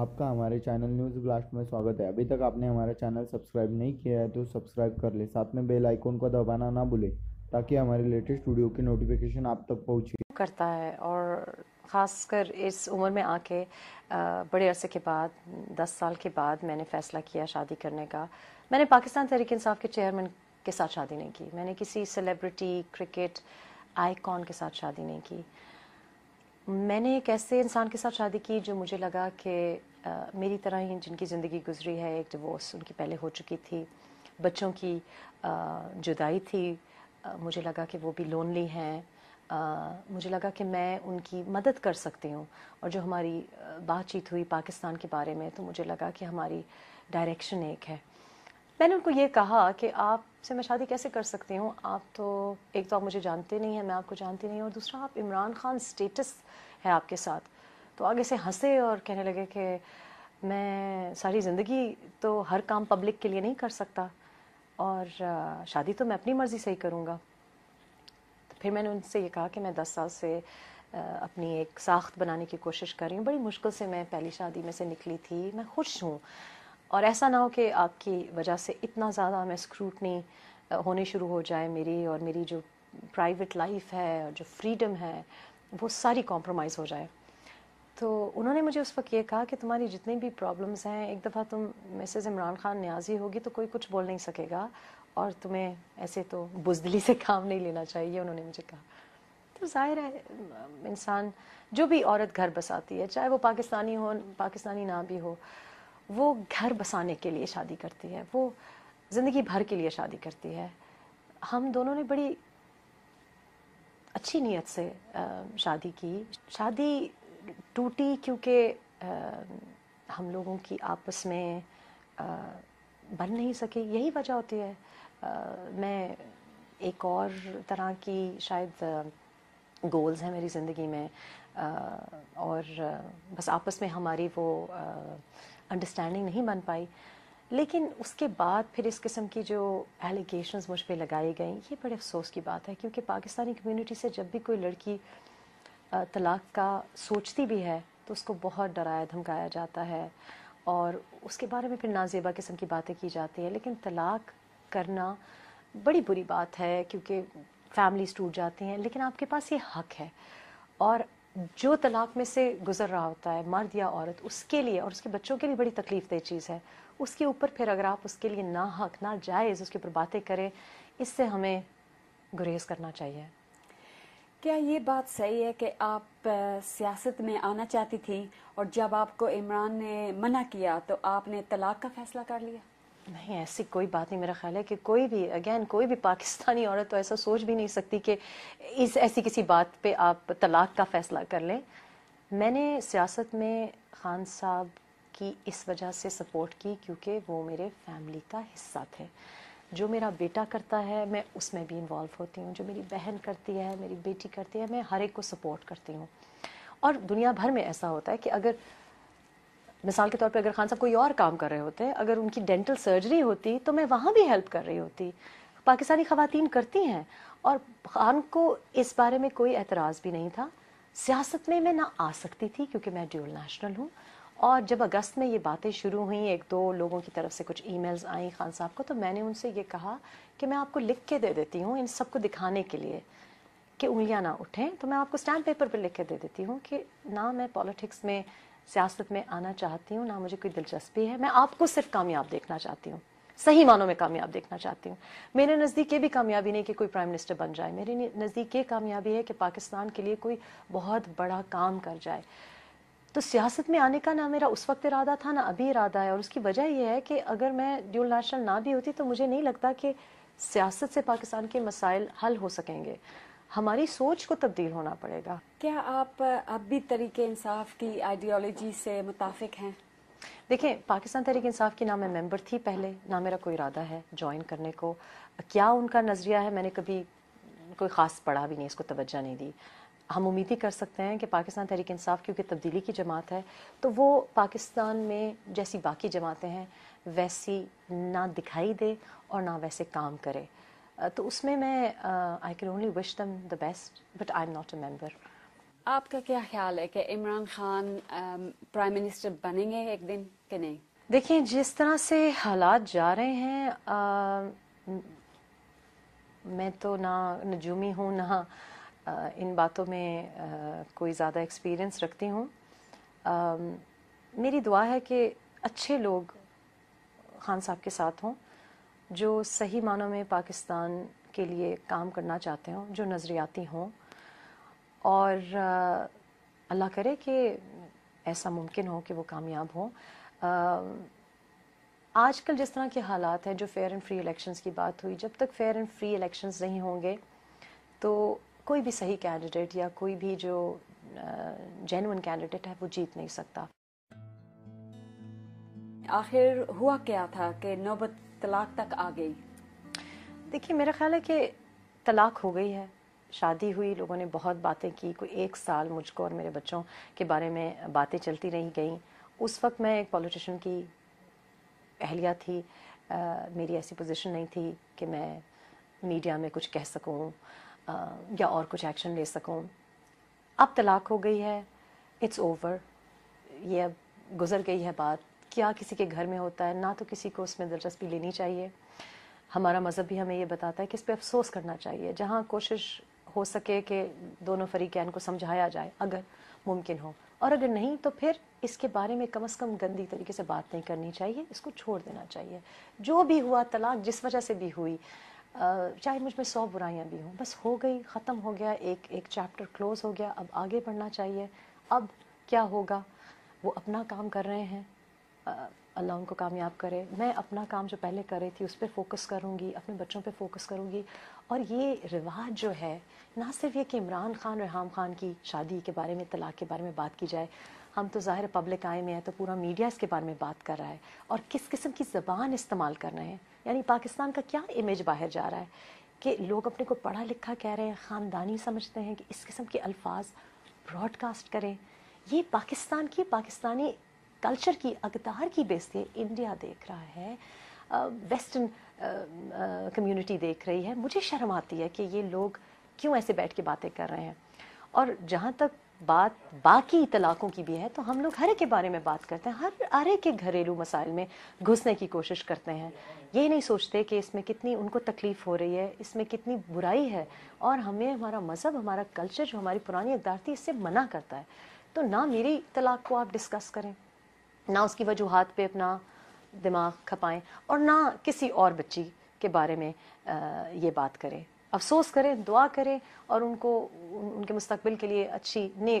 آپ کا ہمارے چینل نیوز بلاسٹ میں سواگت ہے۔ ابھی تک آپ نے ہمارا چینل سبسکرائب نہیں کیا ہے تو سبسکرائب کر لیں۔ ساتھ میں بیل آئیکن کو دبانا نہ بھولیں تاکہ ہمارے لیٹسٹ ویڈیو کی نوٹیفیکیشن آپ تک پہنچے۔ کرتا ہے اور خاص کر اس عمر میں آ کے بڑے عرصے کے بعد، دس سال کے بعد میں نے فیصلہ کیا شادی کرنے کا۔ میں نے پاکستان تحریک انصاف کے چیئرمین کے ساتھ شادی نہیں کی۔ میں نے کسی سیلیبریٹی کرکٹ آئی کون کے ساتھ شادی نہیں کی۔ میں نے ایک ایسے انسان کے ساتھ شادی کی جو مجھے لگا کہ میری طرح ہی جن کی زندگی گزری ہے، ایک ڈیورس ان کی پہلے ہو چکی تھی، بچوں کی جدائی تھی مجھے لگا کہ وہ بھی لونلی ہیں مجھے لگا کہ میں ان کی مدد کر سکتی ہوں۔ اور جو ہماری بات چیت ہوئی پاکستان کے بارے میں تو مجھے لگا کہ ہماری ڈائریکشن ایک ہے۔ میں نے ان کو یہ کہا کہ آپ سے میں شادی کیسے کر سکتی ہوں؟ آپ تو ایک تو آپ مجھے جانتے نہیں ہیں، میں آپ کو جانتی نہیں ہوں، اور دوسرا، آپ عمران خان سٹیٹس ہے آپ کے ساتھ۔ تو آگے سے ہنسے اور کہنے لگے کہ میں ساری زندگی تو ہر کام پبلک کے لیے نہیں کر سکتا، اور شادی تو میں اپنی مرضی سے ہی کروں گا۔ تو پھر میں نے ان سے یہ کہا کہ میں دس سال سے اپنی ایک ساخت بنانے کی کوشش کر رہی ہوں۔ بڑی مشکل سے میں پہلی شادی میں سے نکلی تھی، میں خوش ہوں۔ اور ایسا نہ ہو کہ آپ کی وجہ سے اتنا زیادہ میں اسکروٹنی ہونے شروع ہو جائے میری اور میری جو پرائیویٹ لائف ہے اور جو فریڈم ہے، وہ ساری کمپرومائز ہو جائے۔ تو انہوں نے مجھے اس وقت یہ کہا کہ تمہاری جتنی بھی پرابلمس ہیں، ایک دفعہ تم مسز عمران خان نیازی ہوگی تو کوئی کچھ بول نہیں سکے گا اور تمہیں ایسے تو بزدلی سے کام نہیں لینا چاہیے، انہوں نے مجھے کہا۔ تو ظاہر ہے، انسان جو بھی عورت گھر بساتی ہے، چاہے وہ پاکستانی ہو، پاکستانی نہ بھی ہو وہ گھر بسانے کے لیے شادی کرتی ہے، وہ زندگی بھر کے لیے شادی کرتی ہے۔ ہم دونوں نے بڑی اچھی نیت سے شادی کی۔ شادی ٹوٹی کیونکہ ہم لوگوں کی آپس میں بن نہیں سکی یہی وجہ ہوتی ہے۔ میں ایک اور طرح کی شاید گولز ہیں میری زندگی میں اور بس آپس میں ہماری وہ انڈرسٹینڈنگ نہیں بن پائی۔ لیکن اس کے بعد پھر اس قسم کی جو ایلیگیشنز مجھ پہ لگائی گئیں، یہ بڑے افسوس کی بات ہے۔ کیونکہ پاکستانی کمیونٹی سے جب بھی کوئی لڑکی طلاق کا سوچتی بھی ہے، تو اس کو بہت ڈرایا، دھمکایا جاتا ہے۔ اور اس کے بارے میں پھر نازیبا قسم کی باتیں کی جاتی ہیں۔ لیکن طلاق کرنا بڑی بری بات ہے، کیونکہ فیملیز ٹوٹ جاتی ہیں، لیکن آپ کے پاس یہ حق ہے۔ اور جو طلاق میں سے گزر رہا ہوتا ہے، مرد یا عورت، اس کے لیے اور اس کے بچوں کے لیے بڑی تکلیف دہ چیز ہے۔ اس کے اوپر پھر اگر آپ اس کے لیے نہ حق نہ جائز اس کے اوپر باتیں کریں، اس سے ہمیں گریز کرنا چاہیے۔ کیا یہ بات صحیح ہے کہ آپ سیاست میں آنا چاہتی تھیں اور جب آپ کو عمران نے منع کیا تو آپ نے طلاق کا فیصلہ کر لیا؟ نہیں، ایسی کوئی بات نہیں، میرا خیال ہے کہ کوئی بھی اگین کوئی بھی پاکستانی عورت تو ایسا سوچ بھی نہیں سکتی کہ اس ایسی کسی بات پہ آپ طلاق کا فیصلہ کر لیں۔ میں نے سیاست میں خان صاحب کی اس وجہ سے سپورٹ کی کیونکہ وہ میرے فیملی کا حصہ تھے۔ جو میرا بیٹا کرتا ہے، میں اس میں بھی انوالو ہوتی ہوں۔ جو میری بہن کرتی ہے، میری بیٹی کرتی ہے، میں ہر ایک کو سپورٹ کرتی ہوں۔ اور دنیا بھر میں ایسا ہوتا ہے کہ اگر مثال کے طور پہ اگر خان صاحب کوئی اور کام کر رہے ہوتے، اگر ان کی ڈینٹل سرجری ہوتی تو میں وہاں بھی ہیلپ کر رہی ہوتی۔ پاکستانی خواتین کرتی ہیں۔ اور خان کو اس بارے میں کوئی اعتراض بھی نہیں تھا۔ سیاست میں میں نہ آ سکتی تھی کیونکہ میں ڈیول نیشنل ہوں۔ اور جب اگست میں یہ باتیں شروع ہوئیں، ایک دو لوگوں کی طرف سے کچھ ای میلز آئیں خان صاحب کو، تو میں نے ان سے یہ کہا کہ میں آپ کو لکھ کے دے دیتی ہوں ان سب کو دکھانے کے لیے کہ انگلیاں نہ اٹھیں۔ تو میں آپ کو اسٹیمپ پیپر پہ لکھ کے دے دیتی ہوں کہ نہ میں پالیٹکس میں سیاست میں آنا چاہتی ہوں، نہ مجھے کوئی دلچسپی ہے۔ میں آپ کو صرف کامیاب دیکھنا چاہتی ہوں۔ صحیح معنوں میں کامیاب دیکھنا چاہتی ہوں۔ میرے نزدیک یہ بھی کامیابی نہیں کہ کوئی پرائم منسٹر بن جائے۔ میرے نزدیک یہ کامیابی ہے کہ پاکستان کے لیے کوئی بہت بڑا کام کر جائے۔ تو سیاست میں آنے کا نہ میرا اس وقت ارادہ تھا، نہ ابھی ارادہ ہے۔ اور اس کی وجہ یہ ہے کہ اگر میں ڈیول نیشنل نہ بھی ہوتی تو مجھے نہیں لگتا کہ سیاست سے پاکستان کے مسائل حل ہو سکیں گے۔ ہماری سوچ کو تبدیل ہونا پڑے گا۔ کیا آپ اب بھی طریق انصاف کی آئیڈیالوجی سے متافق ہیں؟ دیکھیں پاکستان تحریک انصاف کی نہ میں ممبر تھی پہلے نہ میرا کوئی ارادہ ہے جوائن کرنے کو۔ کیا ان کا نظریہ ہے؟ میں نے کبھی کوئی خاص پڑھا بھی نہیں اس کو توجہ نہیں دی۔ ہم امید ہی کر سکتے ہیں کہ پاکستان تحریک انصاف کیونکہ تبدیلی کی جماعت ہے تو وہ پاکستان میں جیسی باقی جماعتیں ہیں ویسی نہ دکھائی دے اور نہ ویسے کام کرے۔ تو اس میں میں I can only wish them the best but I am not a member آپ کا کیا خیال ہے کہ عمران خان پرائم منسٹر بنیں گے ایک دن کہ نہیں دیکھیں جس طرح سے حالات جا رہے ہیں میں تو نہ نجومی ہوں نہ ان باتوں میں کوئی زیادہ ایکسپیرئنس رکھتی ہوں میری دعا ہے کہ اچھے لوگ خان صاحب کے ساتھ ہوں۔ جو صحیح معنوں میں پاکستان کے لیے کام کرنا چاہتے ہوں، جو نظریاتی ہوں۔ اور اللہ کرے کہ ایسا ممکن ہو کہ وہ کامیاب ہوں۔ آج کل جس طرح کے حالات ہیں، جو فیئر اینڈ فری الیکشنز کی بات ہوئی، جب تک فیئر اینڈ فری الیکشنز نہیں ہوں گے، تو کوئی بھی صحیح کینڈیڈیٹ یا کوئی بھی جو جینون کینڈیڈیٹ ہے، وہ جیت نہیں سکتا۔ آخر ہوا کیا تھا کہ نوبت طلاق تک آ گئی۔ دیکھیے، میرا خیال ہے کہ طلاق ہو گئی ہے، شادی ہوئی، لوگوں نے بہت باتیں کی۔ کوئی ایک سال مجھ کو اور میرے بچوں کے بارے میں باتیں چلتی رہی گئیں۔ اس وقت میں ایک پولیٹیشن کی اہلیہ تھی۔ میری ایسی پوزیشن نہیں تھی کہ میں میڈیا میں کچھ کہہ سکوں یا اور کچھ ایکشن لے سکوں۔ اب طلاق ہو گئی ہے اٹس اوور یہ اب گزر گئی ہے بات۔ کیا کسی کے گھر میں ہوتا ہے، نہ تو کسی کو اس میں دلچسپی لینی چاہیے۔ ہمارا مذہب بھی ہمیں یہ بتاتا ہے کہ اس پہ افسوس کرنا چاہیے۔ جہاں کوشش ہو سکے کہ دونوں فریقین کو سمجھایا جائے، اگر ممکن ہو۔ اور اگر نہیں، تو پھر اس کے بارے میں کم از کم گندی طریقے سے بات نہیں کرنی چاہیے، اس کو چھوڑ دینا چاہیے۔ جو بھی ہوا، طلاق جس وجہ سے بھی ہوئی چاہے مجھ میں سو برائیاں بھی ہوں، بس ہو گئی، ختم ہو گیا، ایک ایک چیپٹر کلوز ہو گیا، اب آگے بڑھنا چاہیے۔ اب کیا ہوگا؟ وہ اپنا کام کر رہے ہیں۔ اللہ ان کو کامیاب کرے۔ میں اپنا کام جو پہلے کر رہی تھی، اس پہ فوکس کروں گی اپنے بچوں پہ فوکس کروں گی اور یہ رواج جو ہے، نہ صرف یہ کہ عمران خان ریحام خان کی شادی کے بارے میں، طلاق کے بارے میں بات کی جائے۔ ہم تو ظاہر پبلک آئے میں ہیں، تو پورا میڈیا اس کے بارے میں بات کر رہا ہے۔ اور کس قسم کی زبان استعمال کر رہے ہیں؟ یعنی پاکستان کا کیا امیج باہر جا رہا ہے؟ کہ لوگ اپنے کو پڑھا لکھا کہہ رہے ہیں، خاندانی سمجھتے ہیں کہ اس قسم کے الفاظ براڈ کاسٹ کریں۔ یہ پاکستان کی پاکستانی کلچر کی، اقدار کی بیس ہے انڈیا دیکھ رہا ہے۔ ویسٹرن کمیونٹی دیکھ رہی ہے۔ مجھے شرم آتی ہے کہ یہ لوگ کیوں ایسے بیٹھ کے باتیں کر رہے ہیں؟ اور جہاں تک بات باقی طلاقوں کی بھی ہے، تو ہم لوگ ہر ایک کے بارے میں بات کرتے ہیں۔ ہر ہر ایک کے گھریلو مسائل میں گھسنے کی کوشش کرتے ہیں۔ یہ نہیں سوچتے کہ اس میں کتنی ان کو تکلیف ہو رہی ہے، اس میں کتنی برائی ہے۔ اور ہمیں ہمارا مذہب، ہمارا کلچر جو ہماری پرانی اقدار تھی، اس سے منع کرتا ہے۔ تو نہ میری طلاق کو آپ ڈسکس کریں۔ نہ اس کی وجوہات پہ اپنا دماغ کھپائیں اور نہ کسی اور بچی کے بارے میں یہ بات کریں۔ افسوس کریں، دعا کریں اور ان کو، ان کے مستقبل کے لیے اچھی نیک